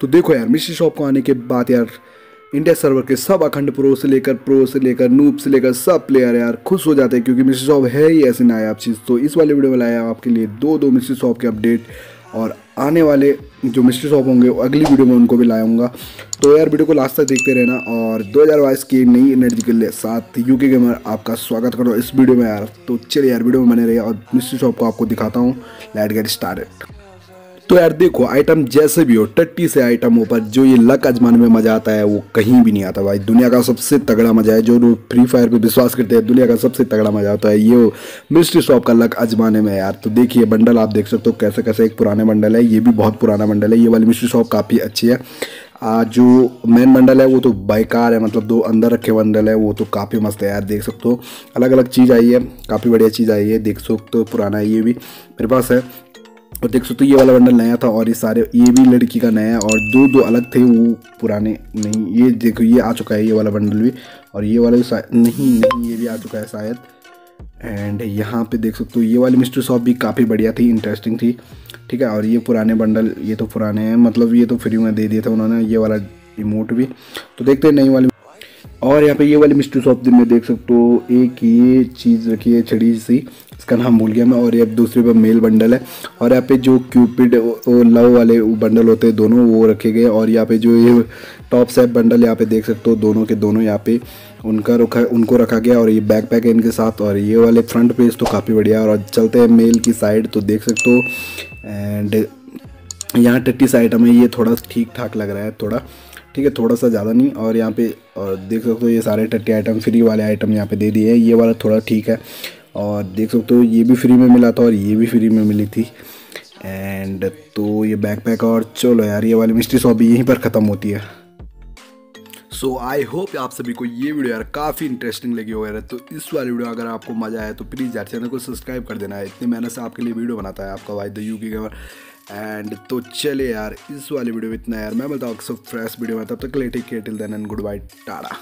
तो देखो यार मिस्ट्री शॉप को आने के बाद यार इंडिया सर्वर के सब अखंड प्रो से लेकर प्रो से लेकर नूप से लेकर सब प्लेयर यार खुश हो जाते हैं क्योंकि मिस्ट्री शॉप है ही ऐसी नायाब चीज़। तो इस वाले वीडियो में लाया आपके लिए दो दो मिस्ट्री शॉप के अपडेट और आने वाले जो मिस्ट्री शॉप होंगे अगली वीडियो में उनको भी लाऊँगा। तो यार वीडियो को लास्ट तक देखते रहना और 2022 की नई एनर्जी के साथ यूके गेमर आपका स्वागत करो इस वीडियो में यार। तो चलिए यार वीडियो में बने रहिए और मिस्ट्री शॉप को आपको दिखाता हूँ। लाइट गेट स्टार्ट तो यार देखो आइटम जैसे भी हो टट्टी से आइटम हो पर जो ये लक आजमाने में मज़ा आता है वो कहीं भी नहीं आता भाई। दुनिया का सबसे तगड़ा मज़ा है जो लोग फ्री फायर पे विश्वास करते हैं दुनिया का सबसे तगड़ा मज़ा आता है ये मिस्ट्री शॉप का लक आजमाने में यार। तो देखिए बंडल आप देख सकते हो कैसे कैसे एक पुराने बंडल है ये भी बहुत पुराना बंडल है ये वाली मिस्ट्री शॉप काफ़ी अच्छी है। आ, जो मेन बंडल है वो तो बेकार है मतलब दो अंदर रखे बंडल है वो तो काफ़ी मस्त है यार देख सकते हो। अलग अलग चीज़ आई है काफ़ी बढ़िया चीज़ आई है देख सकते हो पुराना है ये भी मेरे पास है। और देख सकते हो ये वाला बंडल नया था और ये सारे, ये भी लड़की का नया और दो दो अलग थे वो पुराने, नहीं, ये देखो, ये आ चुका है ये वाला बंडल भी और ये वाला भी नहीं नहीं, ये भी आ चुका है शायद। एंड यहाँ पे देख सकते हो ये वाली मिस्ट्री शॉप भी काफ़ी बढ़िया थी इंटरेस्टिंग थी, ठीक है? और ये पुराने बंडल ये तो पुराने हैं मतलब ये तो फ्री में दे दिए थे उन्होंने, ये वाला रिमोट भी। तो देखते हैं नई वाली और यहाँ पे ये वाली मिस्ट्री शॉप में देख सकते हो। एक ये चीज़ रखी है, छड़ी सी। इसका नाम भूल गया मैं। और ये दूसरे पे मेल बंडल है। और यहाँ पे जो क्यूपिड लव वाले बंडल होते हैं दोनों, वो रखे गए। और यहाँ पे जो ये टॉप सेप बंडल यहाँ पे देख सकते हो, दोनों के दोनों यहाँ पे उनका रखा, उनको रखा गया। और ये बैक पैक है इनके साथ। और ये वाले फ्रंट पेज तो काफ़ी बढ़िया और चलते हैं मेल की साइड तो देख सकते हो। एंड यहाँ टट्टी साइड हमें ये थोड़ा ठीक ठाक लग रहा है, थोड़ा। ठीक है, थोड़ा सा ज़्यादा नहीं, और यहाँ पे, और देख सकते हो ये सारे टट्टी आइटम फ्री वाले आइटम यहाँ पे दे दिए हैं। ये वाला थोड़ा ठीक है, और देख सकते हो ये भी फ्री में मिला था और ये भी फ्री में मिली थी। एंड तो ये बैकपैक और चलो यार, ये वाली मिस्ट्री शॉप भी यहीं पर ख़त्म होती है। सो आई होप आप सभी को ये वीडियो यार काफ़ी इंटरेस्टिंग लगी हो तो इस वाली वीडियो अगर आपको मज़ा आया तो प्लीज़ यार चैनल को सब्सक्राइब कर देना। है इतनी मेहनत से आपके लिए वीडियो बनाता है आपका वाई द यू की गेमर एंड तो चले यार, इस वाली वीडियो में इतना यार। मैं बताऊँ सब फ्रेश वीडियो में। तब तक लेटे केटिल then and good by Tata.